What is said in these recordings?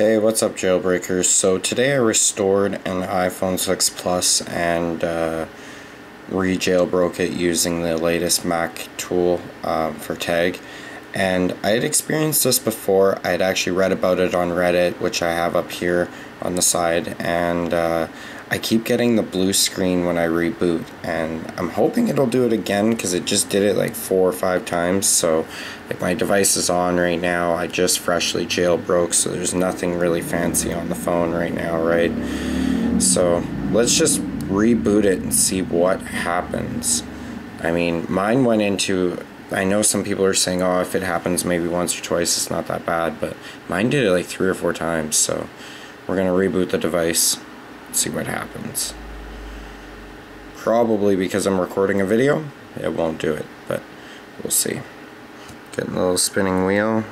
Hey, what's up jailbreakers? So today I restored an iPhone 6 Plus and uh, re-jailbroke it using the latest Mac tool uh, for TaiG. And I had experienced this before. I had actually read about it on Reddit, which I have up here on the side. And uh, I keep getting the blue screen when I reboot. And I'm hoping it'll do it again because it just did it like four or five times. So like my device is on right now. I just freshly jailbroke, so there's nothing really fancy on the phone right now, right? So let's just reboot it and see what happens. I mean, mine went into I know some people are saying, oh, if it happens maybe once or twice, it's not that bad, but mine did it like three or four times, so we're going to reboot the device, see what happens. Probably because I'm recording a video, it won't do it, but we'll see. Getting a little spinning wheel,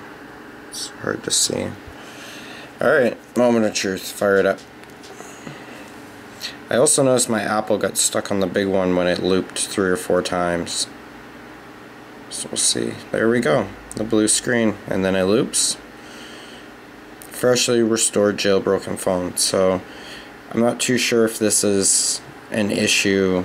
it's hard to see. Alright, moment of truth, fire it up. I also noticed my apple got stuck on the big one when it looped three or four times. So we'll see. There we go. The blue screen. And then it loops. Freshly restored jailbroken phone. So I'm not too sure if this is an issue.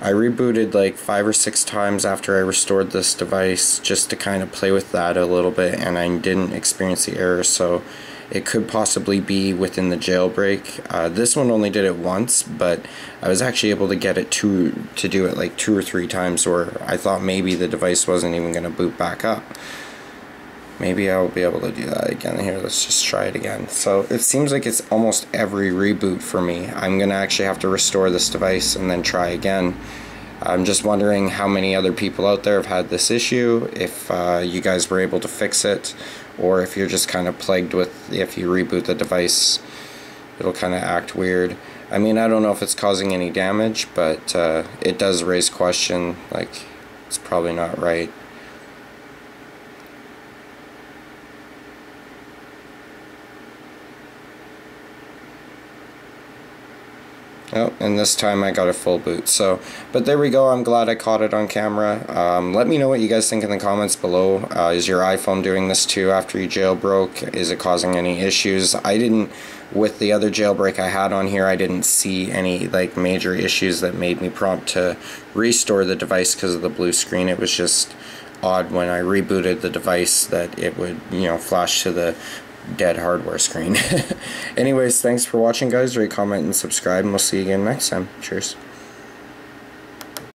I rebooted like five or six times after I restored this device just to kind of play with that a little bit and I didn't experience the error so it could possibly be within the jailbreak. Uh, this one only did it once, but I was actually able to get it to to do it like two or three times where I thought maybe the device wasn't even going to boot back up. Maybe I'll be able to do that again here. Let's just try it again. So it seems like it's almost every reboot for me. I'm going to actually have to restore this device and then try again. I'm just wondering how many other people out there have had this issue, if uh, you guys were able to fix it, or if you're just kind of plagued with if you reboot the device, it'll kind of act weird. I mean, I don't know if it's causing any damage, but uh, it does raise question, like, it's probably not right. Oh, and this time I got a full boot. So, but there we go. I'm glad I caught it on camera. Um, let me know what you guys think in the comments below. Uh, is your iPhone doing this too after you jailbroke? Is it causing any issues? I didn't, with the other jailbreak I had on here, I didn't see any like major issues that made me prompt to restore the device because of the blue screen. It was just odd when I rebooted the device that it would, you know, flash to the dead hardware screen. Anyways, thanks for watching guys. Rate, comment, and subscribe, and we'll see you again next time. Cheers.